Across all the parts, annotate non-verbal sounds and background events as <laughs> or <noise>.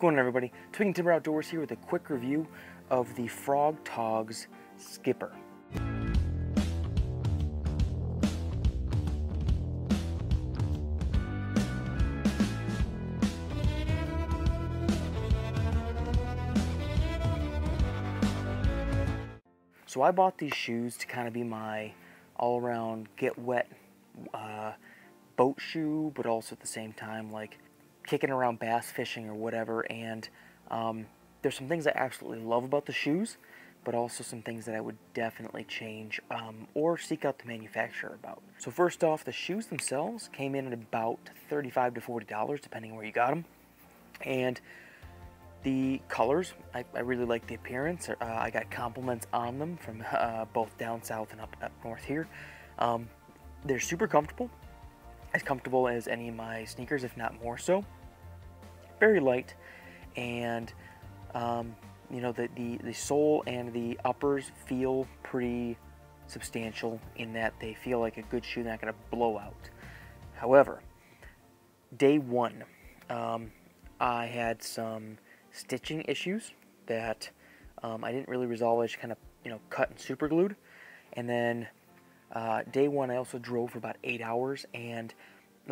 going on everybody? Twig 'N' Timber Outdoors here with a quick review of the Frogg Toggs Skipper. So I bought these shoes to kind of be my all-around get wet uh, boat shoe, but also at the same time like kicking around bass fishing or whatever. And um, there's some things I absolutely love about the shoes, but also some things that I would definitely change um, or seek out the manufacturer about. So first off, the shoes themselves came in at about 35 to 40 dollars, depending where you got them. And the colors, I, I really like the appearance. Uh, I got compliments on them from <laughs> uh, both down south and up, up north here. Um, they're super comfortable, as comfortable as any of my sneakers, if not more so. Very light, and um, you know the, the the sole and the uppers feel pretty substantial in that they feel like a good shoe, not going to blow out. However, day one, um, I had some stitching issues that um, I didn't really resolve. I just kind of you know cut and super glued, and then uh, day one I also drove for about eight hours, and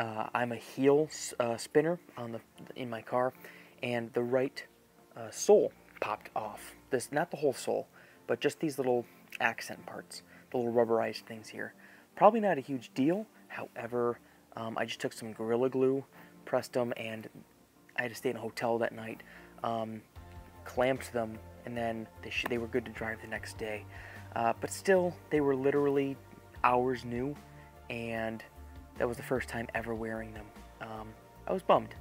uh, I'm a heel uh, spinner on the in my car, and the right uh, sole popped off. This not the whole sole, but just these little accent parts, the little rubberized things here. Probably not a huge deal. However, um, I just took some Gorilla Glue, pressed them, and I had to stay in a hotel that night. Um, clamped them, and then they, they were good to drive the next day. Uh, but still, they were literally hours new, and that was the first time ever wearing them. Um, I was bummed,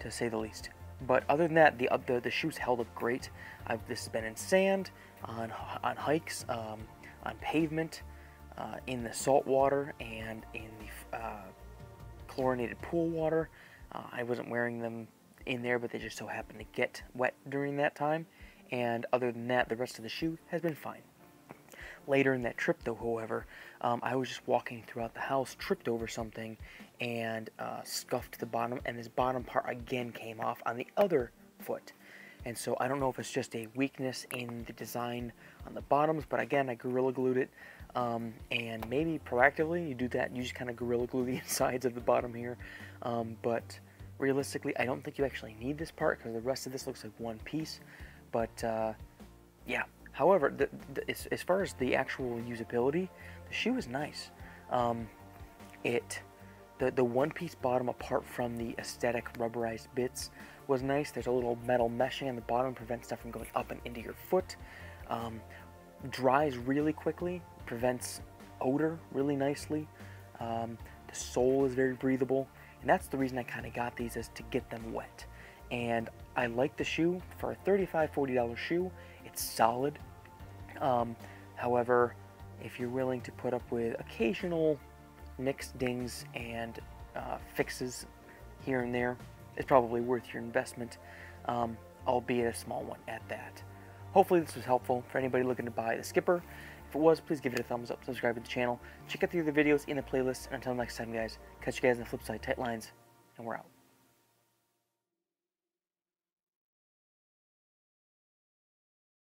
to say the least. But other than that, the the, the shoes held up great. I've, this has been in sand, on on hikes, um, on pavement, uh, in the salt water, and in the uh, chlorinated pool water. Uh, I wasn't wearing them in there, but they just so happened to get wet during that time. And other than that, the rest of the shoe has been fine. Later in that trip, though, however, um, I was just walking throughout the house, tripped over something, and uh, scuffed the bottom, and this bottom part again came off on the other foot. And so I don't know if it's just a weakness in the design on the bottoms, but again, I Gorilla Glued it. Um, and maybe proactively you do that, you just kind of Gorilla Glue the <laughs> insides of the bottom here. Um, but realistically, I don't think you actually need this part because the rest of this looks like one piece. But uh, yeah, However, the, the, as, as, far as the actual usability, the shoe is nice. Um, it the the one piece bottom apart from the aesthetic rubberized bits was nice. There's a little metal meshing on the bottom prevents stuff from going up and into your foot. Um, dries really quickly, prevents odor really nicely. Um, the sole is very breathable, and that's the reason I kind of got these is to get them wet. And I like the shoe for a $35, $40 shoe. It's solid. Um, however, if you're willing to put up with occasional nicks, dings, and uh, fixes here and there, it's probably worth your investment, um, albeit a small one at that. Hopefully this was helpful for anybody looking to buy the Skipper. If it was, please give it a thumbs up, subscribe to the channel, check out the other videos in the playlist, and until next time guys, catch you guys on the flip side, tight lines, and we're out.